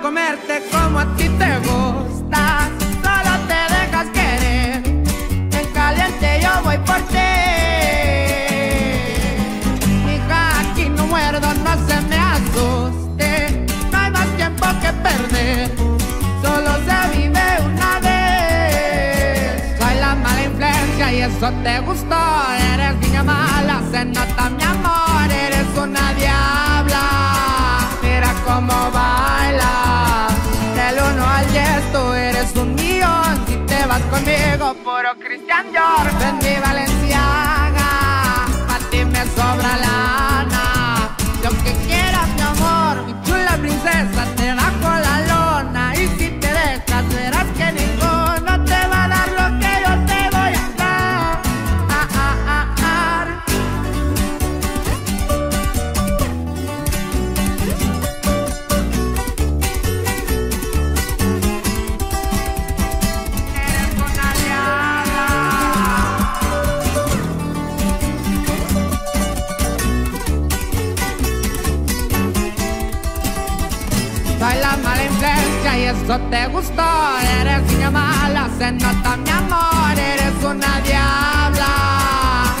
comerte como a ti te gusta. Solo te dejas querer. En caliente yo voy por ti. Mija, aquí no muerdo, no se me asuste. No hay más tiempo que perder. Solo se vive una vez. Soy la mala influencia y eso te gustó. Eres niña mala, se nota mi amor. Conmigo, puro Christian Dior. En mi y eso te gustó. Eres niña mala, se nota mi amor. Eres una diabla.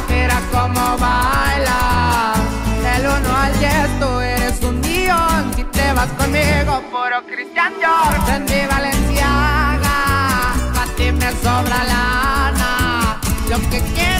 Mira cómo baila. Del uno al diez, tú eres un millón. Si te vas conmigo, puro Christian Dior. En mi Valenciaga, a ti me sobra lana. Lo que quieras,